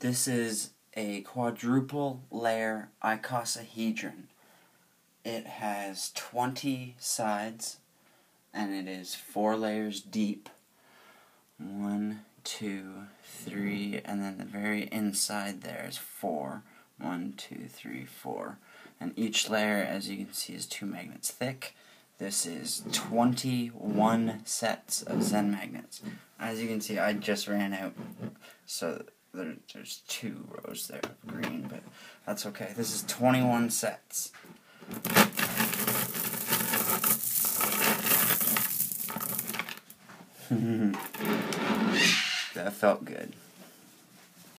This is a quadruple layer icosahedron. It has 20 sides and it is four layers deep. One, two, three, and then the very inside there is four. One, two, three, four. And each layer, as you can see, is two magnets thick. This is 21 sets of Zen magnets. As you can see, I just ran out, so there, there's two rows there of green, but that's okay. This is 21 sets. that felt good.